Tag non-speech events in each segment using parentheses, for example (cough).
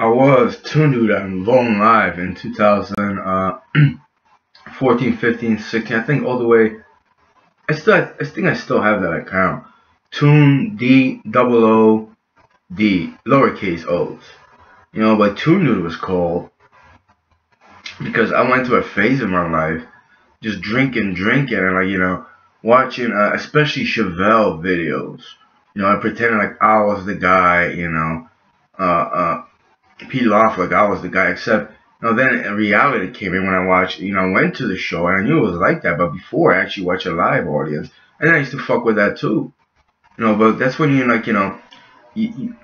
I was to that Vaughn Live in 2014, uh, (clears throat) 15, 16. I think all the way. I still, I think I still have that account. Tune D double O D lowercase O's. You know, but Tune Dude was called because I went through a phase in my life just drinking, drinking, and like you know, watching uh, especially Chevelle videos. You know, I pretended like I was the guy. You know, uh, uh, peeled off like I was the guy, except you know, then reality came in when I watched, you know, I went to the show and I knew it was like that. But before I actually watched a live audience, and I used to fuck with that too. You know, but that's when you like, you know, you, you,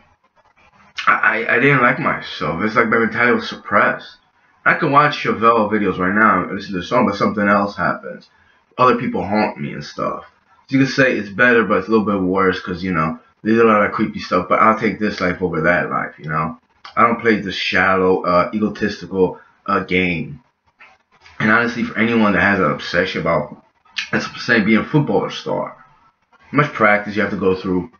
I I didn't like myself. It's like my mentality was suppressed. I can watch Chevelle videos right now and listen to the song, but something else happens. Other people haunt me and stuff. So you can say it's better, but it's a little bit worse because you know there's a lot of creepy stuff. But I'll take this life over that life. You know. I don't play this shallow, uh, egotistical uh, game. And honestly, for anyone that has an obsession about, let's say, being a footballer star, much practice you have to go through,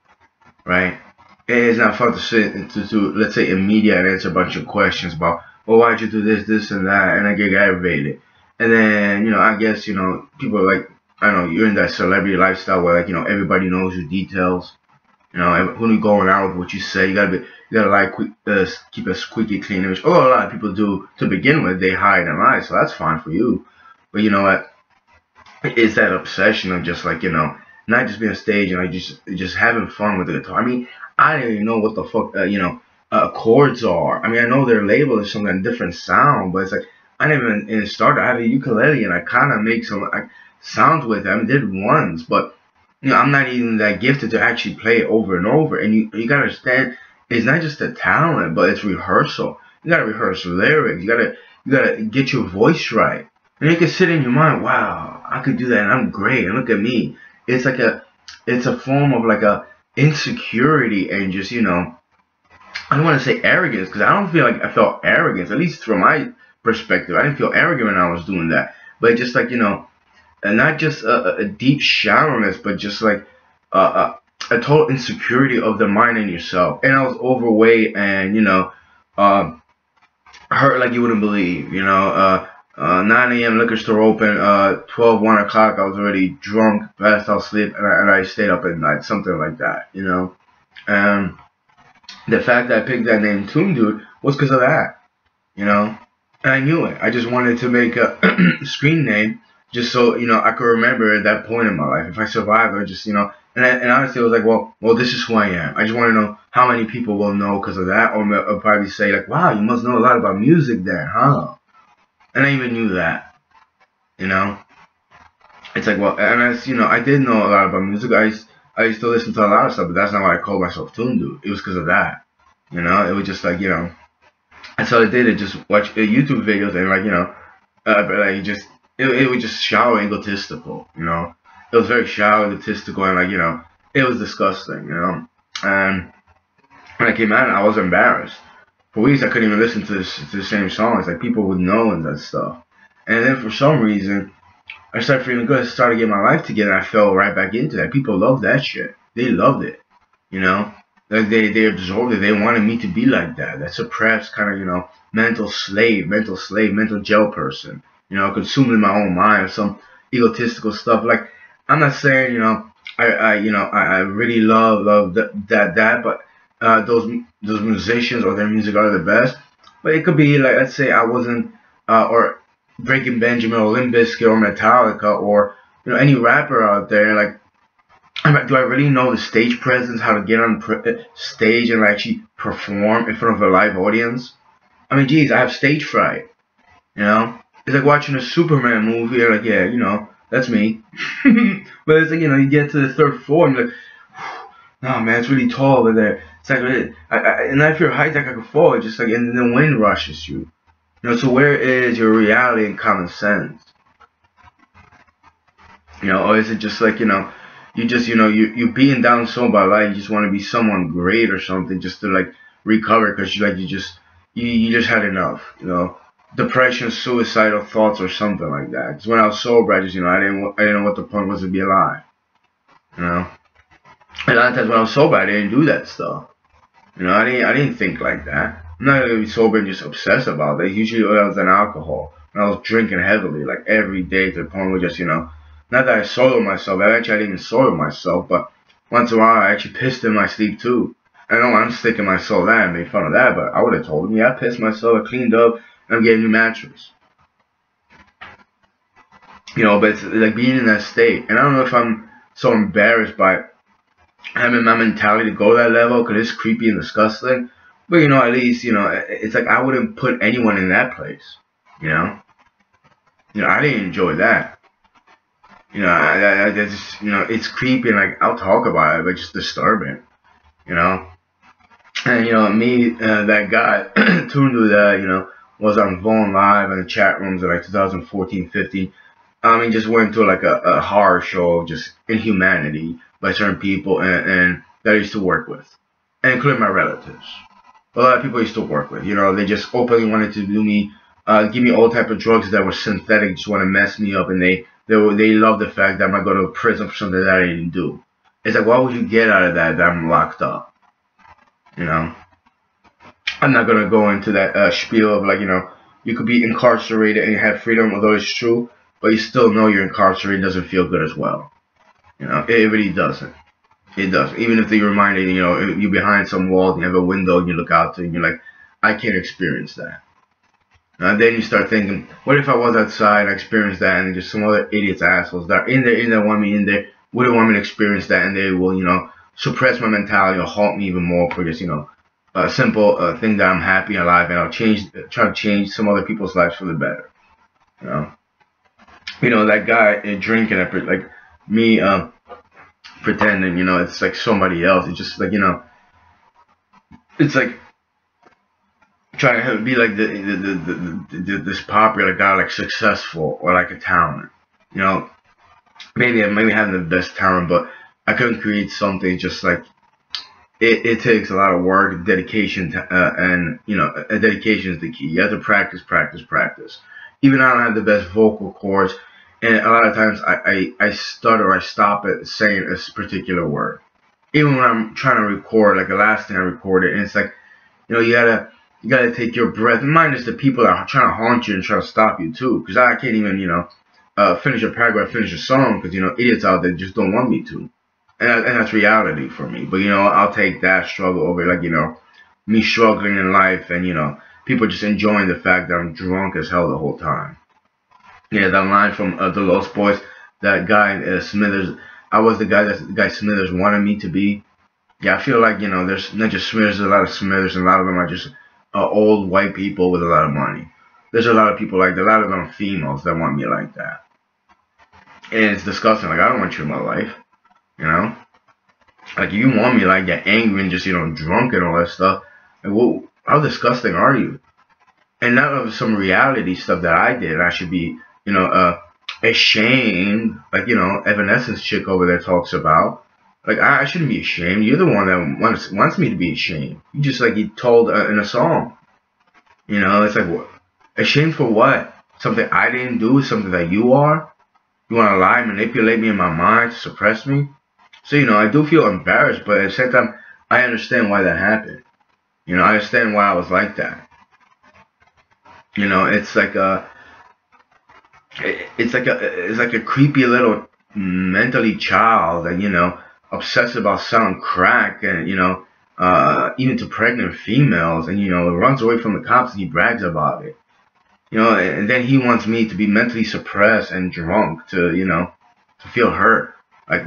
right? It's not fun to sit to, to let's say in media and answer a bunch of questions about, well, why'd you do this, this, and that, and I get aggravated. And then, you know, I guess, you know, people are like, I don't know, you're in that celebrity lifestyle where, like, you know, everybody knows your details. You know, when you going out with what you say, you gotta be, you gotta like uh, keep a squeaky clean image. Oh, a lot of people do to begin with. They hide and lie, so that's fine for you. But you know what? It's that obsession of just like you know, not just being on stage and like just just having fun with the guitar. I mean, I didn't even know what the fuck uh, you know uh, chords are. I mean, I know their label is something different sound, but it's like I didn't even in started. I have a ukulele and I kind of make some like sounds with it. I did once, but you know, I'm not even that gifted to actually play it over and over. And you you gotta understand it's not just the talent, but it's rehearsal. You gotta rehearse lyrics. You gotta you gotta get your voice right. And you can sit in your mind, wow, I could do that, and I'm great. And look at me. It's like a it's a form of like a insecurity and just you know, I don't want to say arrogance because I don't feel like I felt arrogance. At least from my perspective, I didn't feel arrogant when I was doing that. But just like you know, and not just a, a deep shallowness, but just like a, a a total insecurity of the mind and yourself. And I was overweight and, you know, uh, hurt like you wouldn't believe. You know, uh, uh, 9 a.m. liquor store open, uh, 12, 1 o'clock, I was already drunk, passed out sleep, and I, and I stayed up at night, something like that, you know. And the fact that I picked that name Tune Dude was because of that, you know. And I knew it. I just wanted to make a (clears throat) screen name just so, you know, I could remember that point in my life. If I survived, I just, you know, and, I, and honestly, I was like, well, well, this is who I am. I just want to know how many people will know because of that, or I'll probably say like, wow, you must know a lot about music then, huh? And I even knew that, you know. It's like, well, and I, you know, I did know a lot about music. I used, I used to listen to a lot of stuff, but that's not why I called myself Tune Dude. It was because of that, you know. It was just like, you know, and so I did it. Just watch uh, YouTube videos and like, you know, uh, but like just it, it was just shallow egotistical, you know it was very shallow, egotistical, and like you know, it was disgusting, you know. And when I came out, I was embarrassed. For weeks, I couldn't even listen to, this, to the same songs. Like people would know and that stuff. And then for some reason, I started feeling good. I started getting my life together. I fell right back into that. People loved that shit. They loved it, you know. Like they they absorbed it. They wanted me to be like that. That suppressed kind of you know mental slave, mental slave, mental jail person. You know, consuming my own mind, some egotistical stuff. Like I'm not saying you know I, I you know I, I really love love that that that, but uh, those those musicians or their music are the best. But it could be like let's say I wasn't uh, or Breaking Benjamin or Limp Bizkit or Metallica or you know any rapper out there like do I really know the stage presence, how to get on stage and actually perform in front of a live audience? I mean, geez, I have stage fright. You know, it's like watching a Superman movie. You're like, yeah, you know, that's me. (laughs) but it's like, you know, you get to the third floor and you're like, (sighs) no, man, it's really tall over there. It's like, I, I, and I feel high tech, I could fall. It's just like, and the wind rushes you. You know, so where is your reality and common sense? You know, or is it just like, you know, you just, you know, you, you're being down so by life, you just want to be someone great or something just to like recover because you like, you just, you, you just had enough, you know depression, suicidal thoughts, or something like that. Because when I was sober, I just, you know, I didn't, I didn't know what the point was to be alive. You know, a lot of times when I was sober, I didn't do that stuff. You know, I didn't, I didn't think like that. I'm not gonna be sober and just obsessed about it. Usually when I was on alcohol. When I was drinking heavily, like every day to the point where just, you know, not that I soiled myself, eventually I didn't even soil myself, but once in a while I actually pissed in my sleep too. I know I'm sticking my soul that and made fun of that, but I would have told him, yeah, I pissed myself, I cleaned up, I'm getting new mattress. You know, but it's like being in that state. And I don't know if I'm so embarrassed by having my mentality to go that level because it's creepy and disgusting. But you know, at least you know, it's like I wouldn't put anyone in that place. You know, you know, I didn't enjoy that. You know, I, I, I just you know, it's creepy and like I'll talk about it, but just disturbing. You know, and you know, me, uh, that guy, (clears throat) tuned to that, you know, was on Vaughn Live in the chat rooms in like 2014, 15. I mean, just went to like a, a horror show of just inhumanity by certain people and, and that I used to work with, and including my relatives. A lot of people I used to work with, you know, they just openly wanted to do me, uh, give me all type of drugs that were synthetic, just want to mess me up, and they they they love the fact that I might go to prison for something that I didn't do. It's like, why would you get out of that that I'm locked up? You know, I'm not gonna go into that uh, spiel of like, you know, you could be incarcerated and you have freedom, although it's true, but you still know you're incarcerated doesn't feel good as well. You know, it really doesn't. It does. Even if you're reminded, you know, you're behind some wall and you have a window and you look out to and you're like, I can't experience that. And then you start thinking, what if I was outside and I experienced that and just some other idiots, assholes that are in there, in there, want me in there, wouldn't want me to experience that and they will, you know, suppress my mentality or halt me even more for just, you know, a simple uh, thing that I'm happy and alive and I'll change, try to change some other people's lives for the better. You know, you know that guy uh, drinking, like me, um, pretending, you know, it's like somebody else. It's just like, you know, it's like trying to be like the, the, the, the, this popular guy, like successful or like a talent. You know, maybe I maybe having the best talent, but I couldn't create something just like it, it takes a lot of work, dedication, to, uh, and you know, dedication is the key. You have to practice, practice, practice. Even I don't have the best vocal cords, and a lot of times I, I, I stutter, I stop at saying a particular word. Even when I'm trying to record, like the last thing I recorded, and it's like, you know, you gotta you gotta take your breath. And minus the people that are trying to haunt you and trying to stop you too, because I can't even, you know, uh, finish a paragraph, finish a song, because you know, idiots out there just don't want me to, and, and that's reality for me. But you know, I'll take that struggle over, like you know, me struggling in life, and you know, people just enjoying the fact that I'm drunk as hell the whole time. Yeah, that line from uh, the Lost Boys, that guy uh, Smithers. I was the guy that the guy Smithers wanted me to be. Yeah, I feel like you know, there's not just Smithers, there's a lot of Smithers, and a lot of them are just uh, old white people with a lot of money. There's a lot of people like that. A lot of them are females that want me like that, and it's disgusting. Like I don't want you in my life, you know. Like you want me like get angry and just you know drunk and all that stuff. Like, well, how disgusting are you? And not of some reality stuff that I did. I should be you know, uh, ashamed, like, you know, Evanescence chick over there talks about. Like, I, I shouldn't be ashamed. You're the one that wants, wants me to be ashamed. You just, like, you told uh, in a song. You know, it's like, what? Ashamed for what? Something I didn't do, something that you are? You want to lie, manipulate me in my mind, suppress me? So, you know, I do feel embarrassed, but at the same time, I understand why that happened. You know, I understand why I was like that. You know, it's like, a, it's like a it's like a creepy little mentally child and you know obsessed about selling crack and you know uh, even to pregnant females and you know runs away from the cops and he brags about it you know and then he wants me to be mentally suppressed and drunk to you know to feel hurt like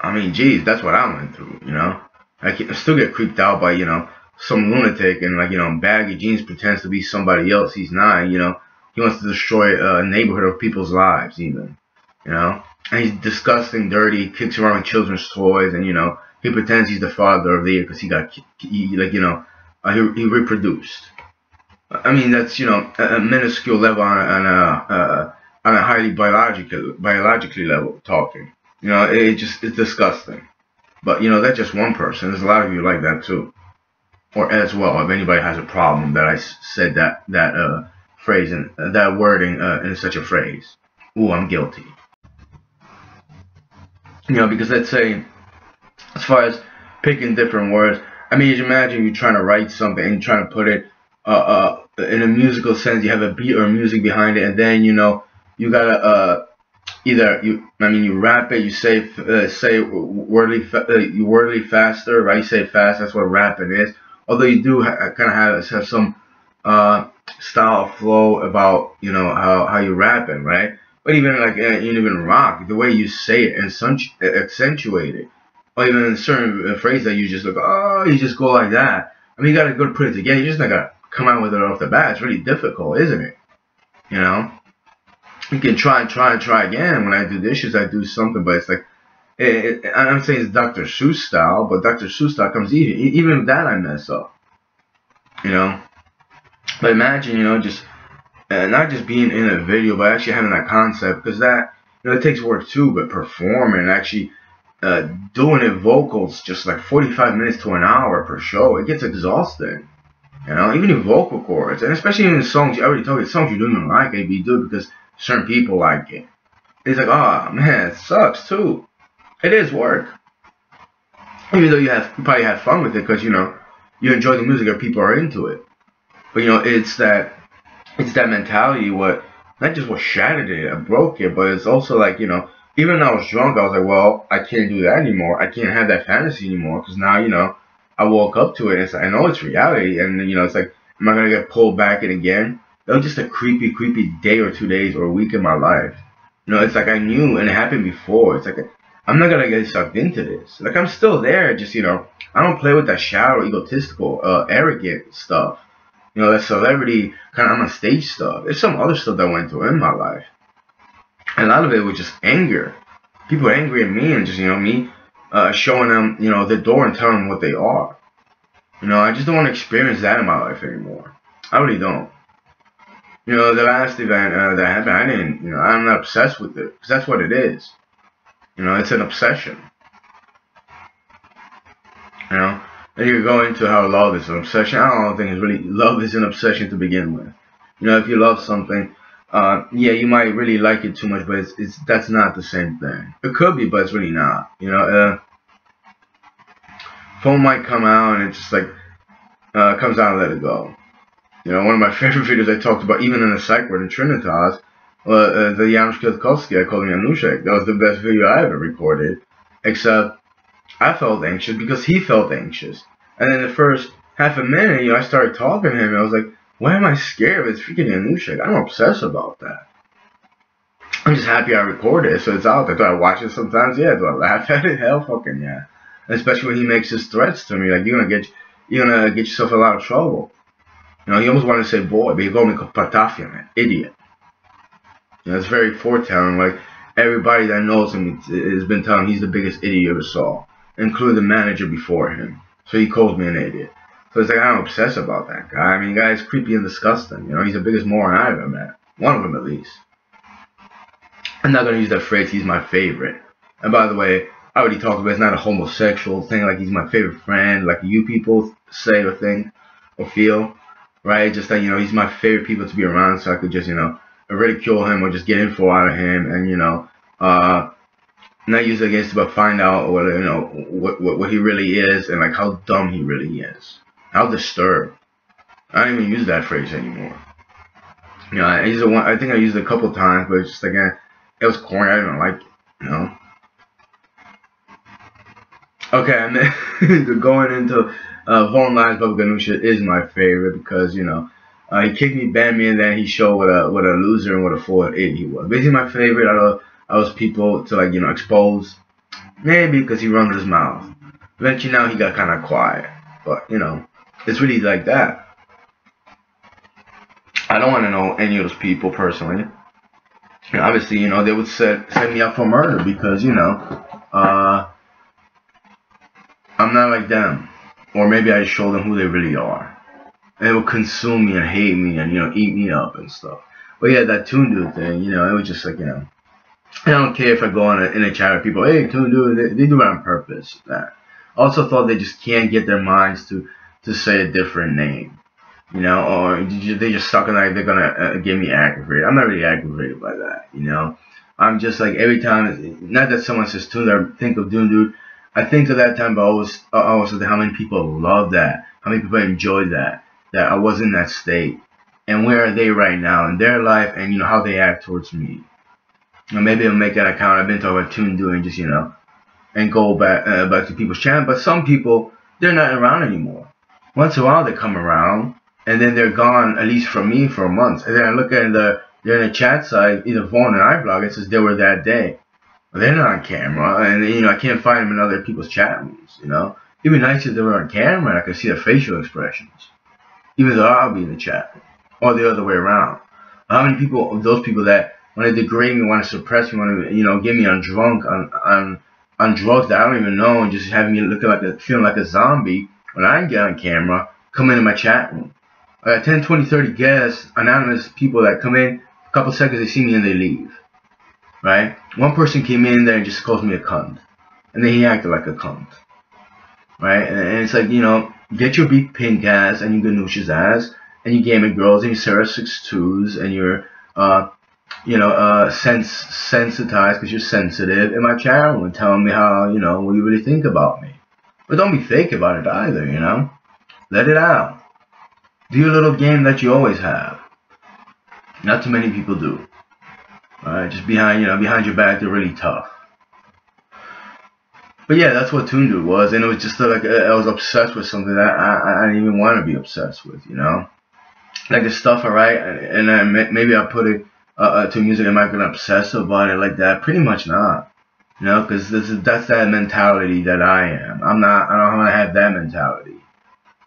I mean geez that's what I went through you know I, I still get creeped out by you know some lunatic and like you know baggy jeans pretends to be somebody else he's not you know he wants to destroy a neighborhood of people's lives, even. You know? And he's disgusting, dirty, kicks around children's toys, and, you know, he pretends he's the father of the year because he got, he, like, you know, uh, he, he reproduced. I mean, that's, you know, a, a minuscule level on, on a, uh, on a highly biological, biologically level talking. You know, it just, it's disgusting. But, you know, that's just one person. There's a lot of you like that, too. Or as well, if anybody has a problem that I said that, that, uh, phrase phrasing, that wording uh, in such a phrase. Ooh, I'm guilty. You know, because let's say, as far as picking different words, I mean, just imagine you're trying to write something and trying to put it uh, uh, in a musical sense. You have a beat or music behind it, and then you know you gotta uh, either you. I mean, you rap it. You say uh, say wordly uh, you wordly faster, right? You say fast. That's what rapping is. Although you do kind of have, have some uh, style flow about you know how how you rapping, right? But even like uh, even rock, the way you say it and accentuate it or even in certain phrases that you just look, oh, you just go like that. I mean, you gotta go to put it together. You just not gotta come out with it off the bat. It's really difficult, isn't it? You know, you can try and try and try again. When I do dishes, I do something, but it's like, it, it, I'm saying it's Dr. Seuss style, but Dr. Seuss style comes easy. Even that, I mess up. You know, but imagine, you know, just uh, not just being in a video, but actually having that concept, because that, you know, it takes work too. But performing, actually uh, doing it vocals just like 45 minutes to an hour per show, it gets exhausting. You know, even in vocal cords, and especially in songs, you already told you, songs you don't even like it, you do because certain people like it. It's like, oh man, it sucks too. It is work. Even though you have you probably have fun with it because you know you enjoy the music or people are into it. But you know, it's that it's that mentality what not just what shattered it and broke it, but it's also like you know even when I was drunk, I was like, well, I can't do that anymore. I can't have that fantasy anymore because now, you know, I woke up to it and it's like, I know it's reality. And, you know, it's like, am I going to get pulled back in again? That was just a creepy, creepy day or two days or a week in my life. You know, it's like I knew and it happened before. It's like, I'm not to get sucked into this. Like, I'm still there. Just, you know, I don't play with that shallow, egotistical, uh, arrogant stuff. You know, that celebrity kind of on stage stuff. There's some other stuff that went through in my life. And a lot of it was just anger. People angry at me and just, you know, me uh, showing them, you know, the door and telling them what they are. You know, I just don't want to experience that in my life anymore. I really don't. You know, the last event uh, that happened, I didn't, you know, I'm not obsessed with it. Because that's what it is. You know, it's an obsession. You know, and you go into how love is an obsession. I don't think it's really, love is an obsession to begin with. You know, if you love something, uh, yeah, you might really like it too much, but it's, it's that's not the same thing. It could be, but it's really not. You know, uh, phone might come out and it's just like uh, comes out and let it go. You know, one of my (laughs) favorite videos I talked about, even in the psych word in Trinitas, uh, uh, the Janusz I called him Januszek. That was the best video I ever recorded. Except I felt anxious because he felt anxious. And then the first half a minute, you know, I started talking to him. I was like, why am I scared of it's freaking Januszek? I'm obsessed about that. I'm just happy I recorded it, so it's out there. Do I watch it sometimes? Yeah. Do I laugh (laughs) at it? Hell fucking yeah. especially when he makes his threats to me, like you're gonna get you're gonna get yourself a lot of trouble. You know, he almost wanted to say boy, but he called me Patafia, man, idiot. You know, it's very foretelling. Like everybody that knows him has been telling him he's the biggest idiot you ever saw, including the manager before him. So he calls me an idiot. So it's like I'm obsessed about that guy. I mean, the guy's creepy and disgusting. You know, he's the biggest moron I've ever met. One of them at least. I'm not gonna use that phrase. He's my favorite. And by the way, I already talked about it's not a homosexual thing. Like he's my favorite friend. Like you people say or think or feel, right? Just that you know he's my favorite people to be around. So I could just you know ridicule him or just get info out of him and you know uh not use it against him, but find out what you know what, what what he really is and like how dumb he really is. How disturbed. I don't even use that phrase anymore. You know, I use it one. I think I used it a couple times, but it's just eh, it was corny. I didn't like it. You know. Okay, and then (laughs) going into uh, Lines Bubba Ganoushka is my favorite because you know uh, he kicked me, banned me, and then he showed what a what a loser and what a fool idiot he was. Basically, my favorite out of, of people to like you know expose. Maybe because he runs his mouth. Eventually, now he got kind of quiet, but you know it's really like that. I don't want to know any of those people personally. Obviously, you know, they would set set me up for murder because, you know, uh, I'm not like them. Or maybe I show them who they really are. And it would consume me and hate me and, you know, eat me up and stuff. But yeah, that Toon Dude thing, you know, it was just like, you know, I don't care if I go on a, in a chat with people, hey, Toon Dude, they, they do it on purpose. That. Also thought they just can't get their minds to to say a different name, you know, or they just stuck in like they're gonna uh, get me aggravated. I'm not really aggravated by that, you know. I'm just like every time, not that someone says Toon, I think of Doom Dude. I think at that time, but I was, I was how many people love that, how many people enjoyed that, that I was in that state, and where are they right now in their life, and you know how they act towards me. And maybe I'll make an account. I've been talking about Toon doing just you know, and go back uh, back to people's channel. But some people they're not around anymore. Once in a while they come around, and then they're gone at least from me for a month. And then I look at the they're in the chat side, either Vaughn or iVlog. It says they were that day. They're not on camera, and you know I can't find them in other people's chat rooms. You know, it'd be nice if they were on camera and I could see their facial expressions, even though I'll be in the chat, or the other way around. How many people, those people that want to degrade me, want to suppress me, want to you know get me on drunk, on on on drugs that I don't even know, and just having me looking like a feeling like a zombie when I get on camera, come into my chat room. I got 10, 20, 30 guests, anonymous people that come in, a couple seconds they see me and they leave right? One person came in there and just called me a cunt. And then he acted like a cunt. Right? And, and it's like, you know, get your big pink ass and your Ganush's ass and your gaming girls and your Sarah 6'2s and your, uh, you know, uh, sense sensitized because you're sensitive in my channel and telling me how, you know, what you really think about me. But don't be fake about it either, you know? Let it out. Do your little game that you always have. Not too many people do. Alright, just behind, you know, behind your back, they're really tough. But yeah, that's what Tundu was, and it was just like I was obsessed with something that I, I didn't even want to be obsessed with, you know? Like the stuff, alright, and then maybe I put it uh, uh, to music, am I to obsess about it like that? Pretty much not. You know, because this is that's that mentality that I am. I'm not. I don't want to have that mentality.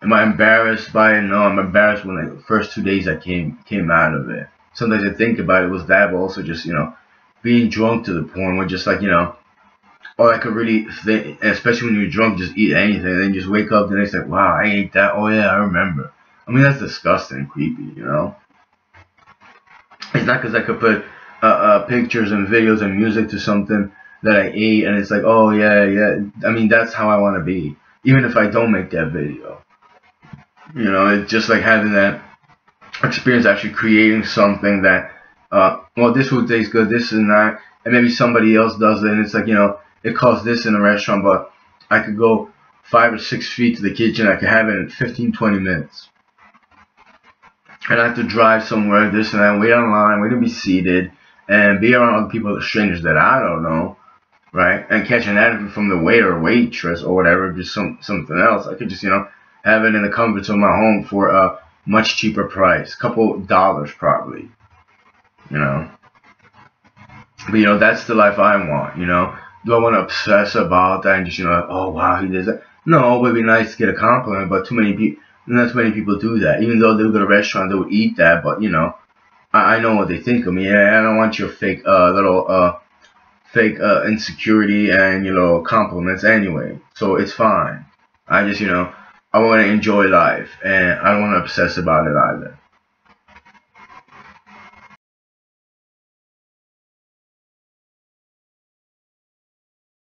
Am I embarrassed by it? No, I'm embarrassed when like, the first two days I came came out of it sometimes I think about it was that, but also just you know being drunk to the point where just like you know all I could really think, especially when you're drunk, just eat anything and then just wake up the next like, wow, I ate that. Oh yeah, I remember. I mean that's disgusting, and creepy, you know. It's not because I could put uh, uh, pictures and videos and music to something that I ate, and it's like, oh yeah, yeah. I mean that's how I want to be, even if I don't make that video. You know, it's just like having that experience actually creating something that, uh, well, this would taste good, this is not, and maybe somebody else does it, and it's like, you know, it costs this in a restaurant, but I could go five or six feet to the kitchen, I could have it in 15, 20 minutes. And I have to drive somewhere, this and that, wait online, wait to be seated, and be around other people, strangers that I don't know, right? And catch an attitude from the waiter or waitress or whatever, just some something else. I could just, you know, have it in the comforts of my home for uh, much cheaper price, couple dollars probably. You know. But you know, that's the life I want, you know. Do I want to obsess about that and just, you know, oh wow, he did that? No, it would be nice to get a compliment, but too many people, not too many people do that. Even though they would go to a restaurant, they would eat that, but you know, I, I know what they think of me. I don't want your fake, uh, little, uh, fake, uh, insecurity and, you know, compliments anyway. So it's fine. I just, you know, I want to enjoy life, and I don't want to obsess about it either.